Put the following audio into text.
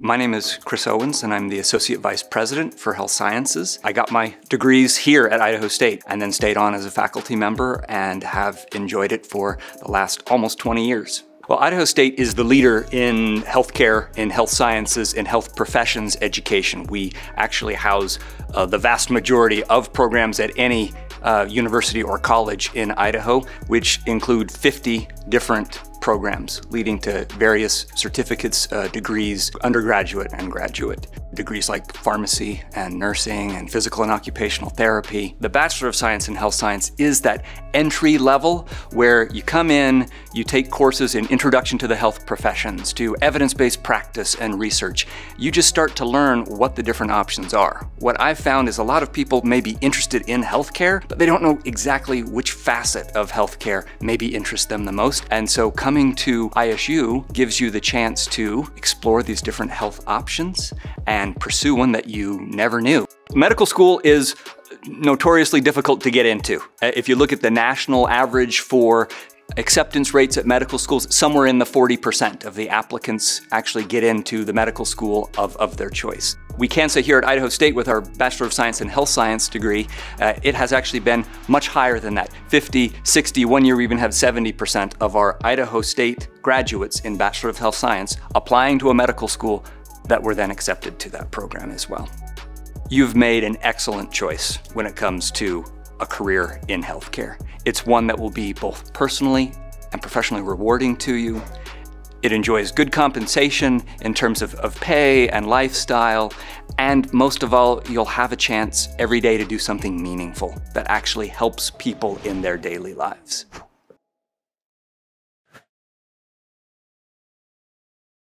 My name is Chris Owens, and I'm the Associate Vice President for Health Sciences. I got my degrees here at Idaho State and then stayed on as a faculty member and have enjoyed it for the last almost 20 years. Well, Idaho State is the leader in healthcare, in health sciences, in health professions education. We actually house uh, the vast majority of programs at any uh, university or college in Idaho, which include 50 different programs leading to various certificates, uh, degrees, undergraduate and graduate. Degrees like pharmacy and nursing and physical and occupational therapy. The Bachelor of Science in Health Science is that entry level where you come in, you take courses in Introduction to the Health Professions, to evidence-based practice and research. You just start to learn what the different options are. What I've found is a lot of people may be interested in healthcare, but they don't know exactly which facet of healthcare maybe interests them the most. And so coming to ISU gives you the chance to explore these different health options and pursue one that you never knew. Medical school is notoriously difficult to get into. If you look at the national average for acceptance rates at medical schools, somewhere in the 40% of the applicants actually get into the medical school of, of their choice. We can say here at Idaho State with our Bachelor of Science in Health Science degree, uh, it has actually been much higher than that. 50, 60, one year we even have 70% of our Idaho State graduates in Bachelor of Health Science applying to a medical school that were then accepted to that program as well. You've made an excellent choice when it comes to a career in healthcare. It's one that will be both personally and professionally rewarding to you. It enjoys good compensation in terms of, of pay and lifestyle, and most of all, you'll have a chance every day to do something meaningful that actually helps people in their daily lives.